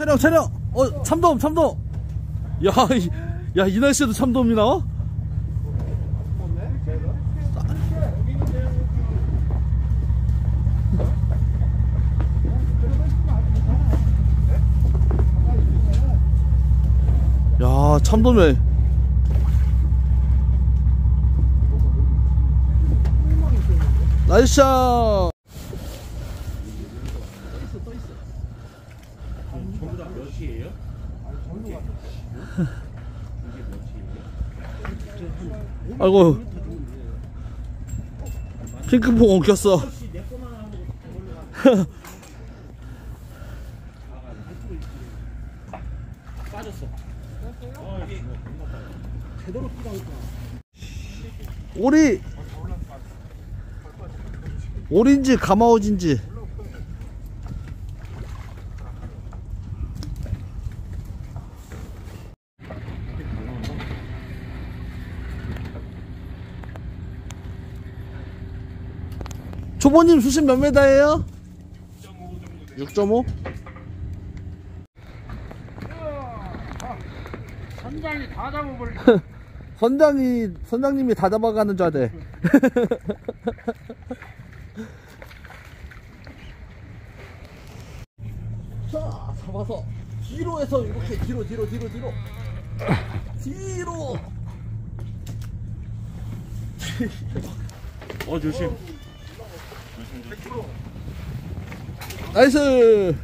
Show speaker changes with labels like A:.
A: 촬영 촬영 어 참돔 참돔! 야이 야, 이 날씨에도 참돔이 나와? 야 참돔에. 나이스 샷
B: 몇이에요?
A: 아이고 핑크퐁 엉켰어
B: 빠졌어.
A: 오리 오리인지 가마오진지 초보님 수심 몇 메다예요? 6.5?
B: 선장이 다 잡아버릴
A: 선장이 선장님이 다 잡아가는 줄 아대. 자 잡아서 뒤로 해서 이렇게 뒤로 뒤로 뒤로 뒤로 뒤로.
B: 어 조심.
A: 나이스.